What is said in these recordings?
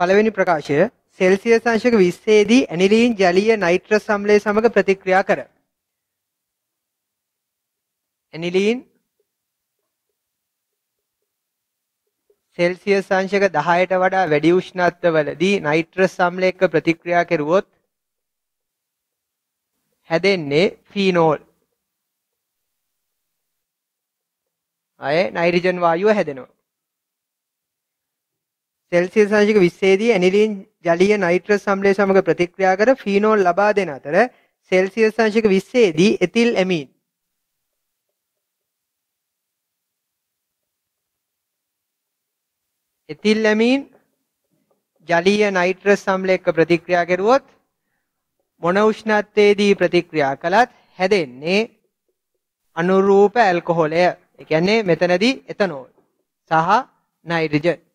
පළවෙනි ප්‍රකාශය සෙල්සියස් අංශක 20 දී ඇනිලීන් ජලීය නයිට්‍රස් අම්ලය සමග ප්‍රතික්‍රියා කර. ඇනිලීන් සෙල්සියස් අංශක 10ට වඩා වැඩි උෂ්ණත්වවලදී නයිට්‍රස් අම්ලය එක්ක ප්‍රතික්‍රියා කෙරුවොත් හැදෙන්නේ ෆීනෝල්. අය නයිට්‍රජන් වායුව හැදෙනවා. සෙල්සියස් අංශක 20 දී ඇනිලින් ජලීය නයිට්‍රස් අම්ලය සමග ප්‍රතික්‍රියා කර ෆීනෝල් ලබා දෙන අතර සෙල්සියස් අංශක 20 දී එතිල් ඇමීන් එතිල් ඇමීන් ජලීය නයිට්‍රස් අම්ලය එක්ක ප්‍රතික්‍රියා කරුවොත් මොන උෂ්ණත්වයේදී ප්‍රතික්‍රියා කළත් හැදෙන්නේ අනුරූප ඇල්කොහොලය. ඒ කියන්නේ මෙතනදී එතනෝල් සහ නයිට්‍රජන්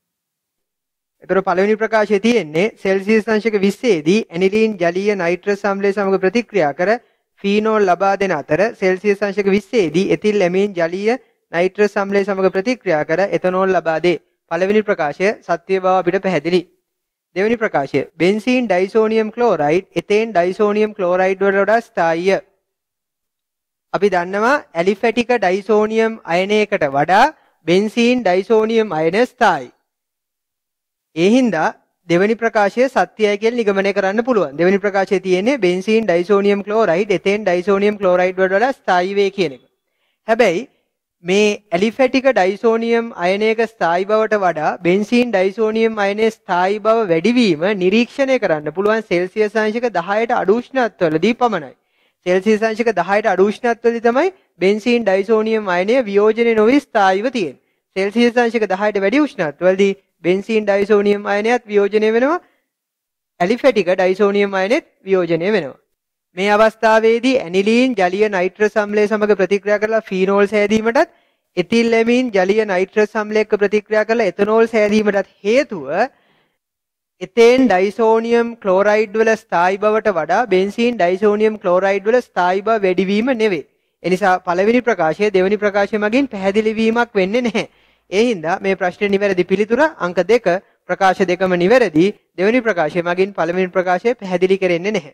එතකොට පළවෙනි ප්‍රකාශයේ තියෙන්නේ සෙල්සියස් අංශක 20 දී ඇනිලීන් ජලීය නයිට්‍රස් අම්ලය සමග ප්‍රතික්‍රියා කර ෆීනෝල් ලබා දෙන අතර සෙල්සියස් අංශක 20 දී එතිල් ඇමීන් ජලීය නයිට්‍රස් අම්ලය සමග ප්‍රතික්‍රියා කර එතනෝල් ලබා දේ. පළවෙනි ප්‍රකාශය සත්‍ය බව අපිට පැහැදිලි. දෙවෙනි ප්‍රකාශය benzene diazonium chloride ethane diazonium chloride වලට වඩා ස්ථායීය. අපි දන්නවා ඇලිෆැටික ඩයිසෝනියම් අයනයකට වඩා බෙන්සීන් ඩයිසෝනියම් අයන ස්ථායි. ඒ හින්දා දෙවැනි ප්‍රකාශය සත්‍යයි කියලා නිගමනය කරන්න පුළුවන්. දෙවැනි ප්‍රකාශයේ තියෙන්නේ benzene diazonium chloride ethane diazonium chloride වලට වඩා ස්ථායී වේ කියන එක. හැබැයි මේ ඇලිෆැටික ඩයිසෝනියම් අයනයක ස්ථායී බවට වඩා බෙන්සීන් ඩයිසෝනියම් අයනයේ ස්ථායී බව වැඩිවීම නිරීක්ෂණය කරන්න පුළුවන් සෙල්සියස් අංශක 10ට අඩු උෂ්ණත්වවලදී පමණයි. සෙල්සියස් අංශක 10ට අඩු උෂ්ණත්වවලදී තමයි බෙන්සීන් ඩයිසෝනියම් අයනය වියෝජනය නොවි ස්ථායීව තියෙන්නේ. සෙල්සියස් අංශක 10ට වැඩි උෂ්ණත්වවලදී බෙන්සීන් ඩයිසෝනියම් අයනයත් වියෝජනය වෙනවා ඇලිෆැටික ඩයිසෝනියම් අයනෙත් වියෝජනය වෙනවා මේ අවස්ථාවේදී ඇනිලීන් ජලීය නයිට්‍රස් අම්ලය සමග ප්‍රතික්‍රියා කරලා ෆීනෝල් සෑදීමටත් එතිල් ඇමීන් ජලීය නයිට්‍රස් අම්ලය එක්ක ප්‍රතික්‍රියා කරලා එතනෝල් සෑදීමටත් හේතුව එතෙන් ඩයිසෝනියම් ක්ලෝරයිඩ් වල ස්ථායි බවට වඩා බෙන්සීන් ඩයිසෝනියම් ක්ලෝරයිඩ් වල ස්ථායි බව වැඩිවීම නෙවෙයි. එනිසා පළවෙනි ප්‍රකාශය දෙවෙනි ප්‍රකාශය මගින් පැහැදිලි වීමක් වෙන්නේ නැහැ. ඒ හින්දා මේ ප්‍රශ්නේ නිවැරදි පිළිතුර අංක 2 ප්‍රකාශ දෙකම නිවැරදි දෙවෙනි ප්‍රකාශය මගින් පළවෙනි ප්‍රකාශය පැහැදිලි කරෙන්නේ නැහැ.